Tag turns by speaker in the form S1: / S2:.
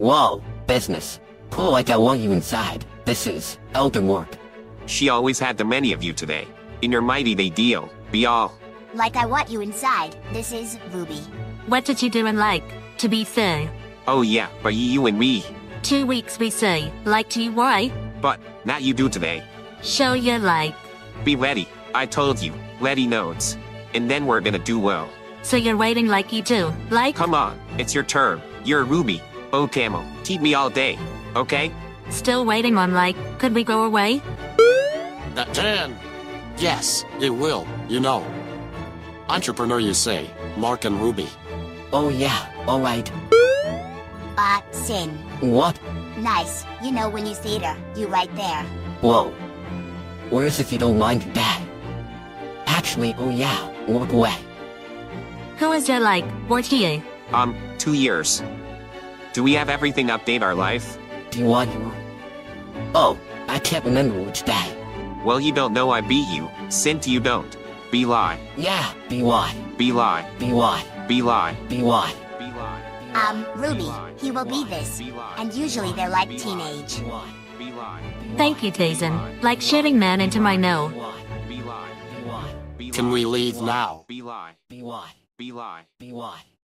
S1: Whoa, business. Cool like I want you inside. This is Elder Work.
S2: She always had the many of you today. In your mighty they deal. Be all.
S3: Like I want you inside. This is Ruby.
S4: What did you do and like? To be fair,
S2: Oh yeah, but you and me.
S4: two weeks we say, like to you why?
S2: But, not you do today.
S4: Show your like.
S2: Be ready. I told you. Letty notes. And then we're gonna do well.
S4: So you're waiting like you do, like?
S2: Come on, it's your turn. You're Ruby. Oh Camel. Keep me all day. Okay?
S4: Still waiting on like, could we go away?
S5: That ten. Yes, it will, you know. Entrepreneur, you say. Mark and Ruby.
S1: Oh yeah, alright.
S3: Uh, Sin.
S1: What?
S3: Nice. You know when you see her, you right there.
S1: Whoa. Where's if you don't mind that? Actually, oh yeah, walk away.
S4: Who is your like, Bortier?
S2: Um, two years. Do we have everything update our life?
S1: Do you want you? Oh, I can't remember which day.
S2: Well, you don't know I beat you. Sint you don't. Be lie.
S1: Yeah, BY,
S2: Be lie.
S1: BY,
S2: Be lie. Be lie.
S3: Um, Ruby. He will be this. And usually they're like teenage.
S1: BY,
S2: Be lie.
S4: Thank you, Taisn. Like shooting man into my no.
S2: Be lie.
S1: BY,
S5: Can we leave now?
S2: Be lie.
S1: BY,
S2: Be lie.
S1: BY.